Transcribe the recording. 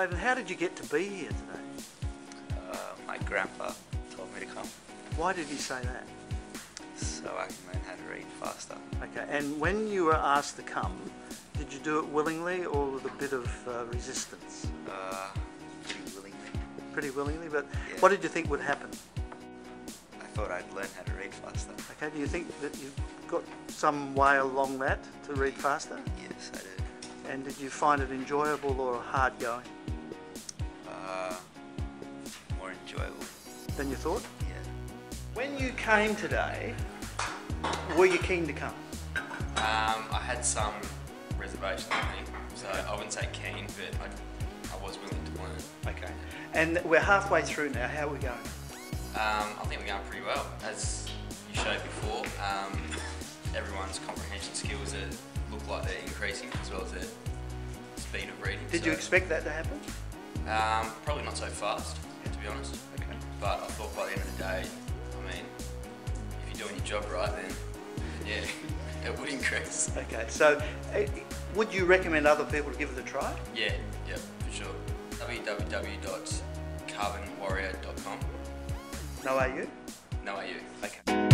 Clayton, how did you get to be here today? Uh, my grandpa told me to come Why did he say that? so I can learn how to read faster. Okay, and when you were asked to come, did you do it willingly or with a bit of uh, resistance? Uh, pretty willingly. Pretty willingly, but Yeah. what did you think would happen? I thought I'd learn how to read faster. Okay, do you think that you've got some way along that to read faster? Yes, I do. And did you find it enjoyable or hard going Uh, more enjoyable. than you thought? Yeah. When you came today, were you keen to come? Um, I had some reservations, I think. So I wouldn't say keen, but I, I was willing to learn. Okay. And we're halfway through now. How are we going? Um, I think we're going pretty well. As you showed before, um, everyone's comprehension skills are, look like they're increasing as well as their speed of reading. Did so, you expect that to happen? Um, probably not so fast, to be honest. Okay. But I thought by the end of the day, I mean, if you're doing your job right, then yeah, it would increase. Okay. So, uh, would you recommend other people to give it a try? Yeah, yeah, for sure. www.carbonwarrior.com. No, are you? No, are you? Okay.